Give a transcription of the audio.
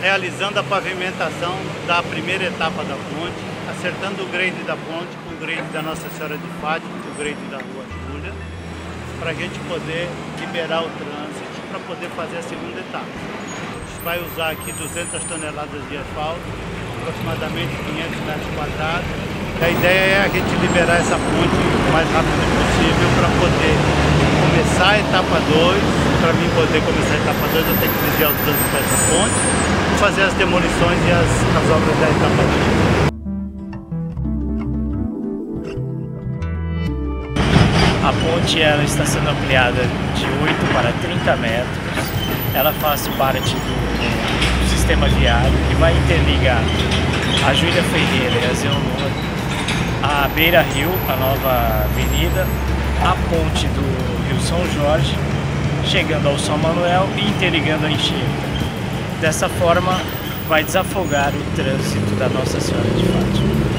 realizando a pavimentação da primeira etapa da ponte, acertando o grade da ponte com o grade da Nossa Senhora de Fátima, o grade da Rua Júlia, para a gente poder liberar o trânsito para poder fazer a segunda etapa. A gente vai usar aqui 200 toneladas de asfalto, aproximadamente 500 metros quadrados. A ideia é a gente liberar essa ponte o mais rápido possível para poder começar a etapa 2. Para mim poder começar a etapa 2, eu tenho que desviar o trânsito dessa ponte e fazer as demolições e as, as obras da etapa 2. A ponte ela está sendo ampliada de 8 para 30 metros. Ela faz parte do, do sistema viário que vai interligar a Júlia Ferreira e a Zeonor, a Beira Rio, a nova avenida, a ponte do Rio São Jorge, chegando ao São Manuel e interligando a Enxerga. Dessa forma, vai desafogar o trânsito da Nossa Senhora de Fátima.